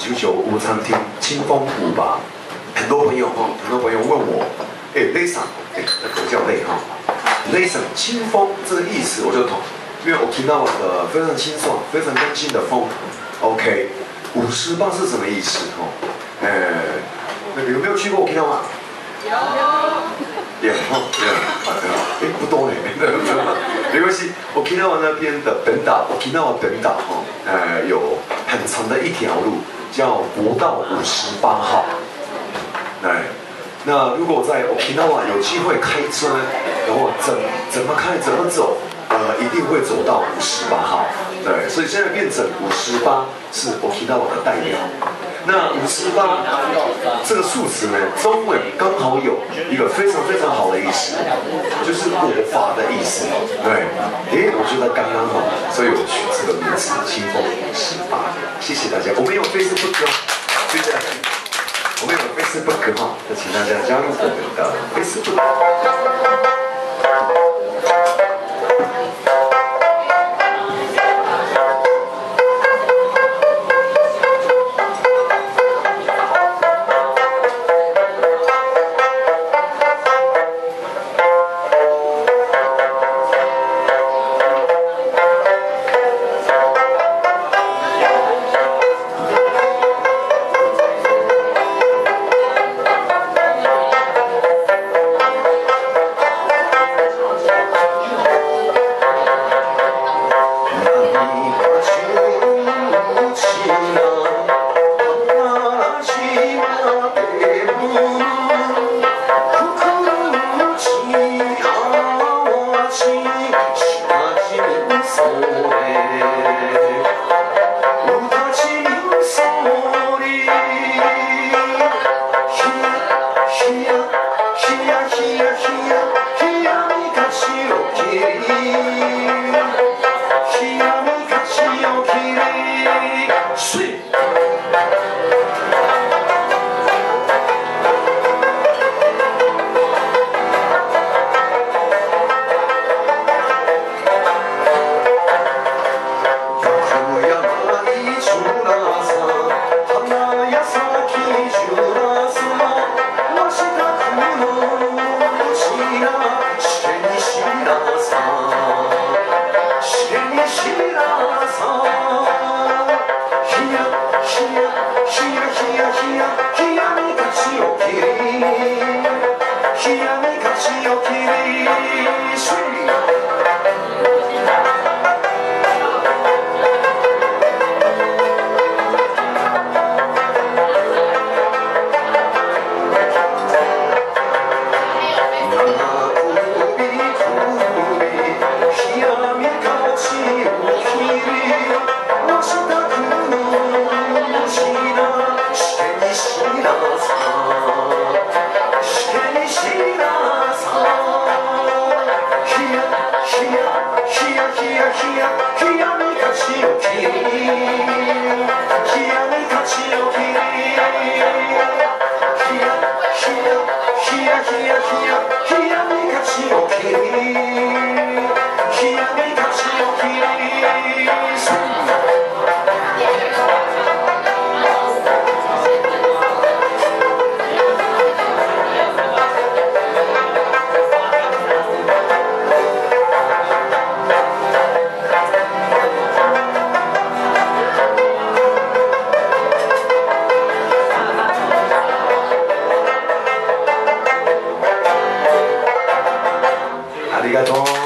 居酒屋餐厅清风古吧。很多朋友哈，很多朋友问我，哎，雷桑，哎，那口叫累哈，，Lisa 清风这个意思我就懂，因为我听到的非常清爽、非常干净的风。OK，五十磅是什么意思哈？呃，那有没有去过 Okinawa？有。有哈，有。哎，不多嘞，没关系。Okinawa 那边的本岛，Okinawa 本岛哈，呃，有很长的一条路，叫国道五十八号。哎，那如果在 Okinawa 有机会开车，然后怎怎么开怎么走，呃，一定会走到五十八号。对，所以现在变成五十八是 Okinawa 的代表。那五十八这个数字呢，中文刚好有一个非常非常好的意思，就是国法的意思。对，哎，我觉得刚刚好，所以我取这个名字“清风五十八”。谢谢大家，我们有 Facebook 哦，谢谢。我们有 Facebook 哈，那请大家加入我们的 Facebook。she okay? Here, here, here. りがとう。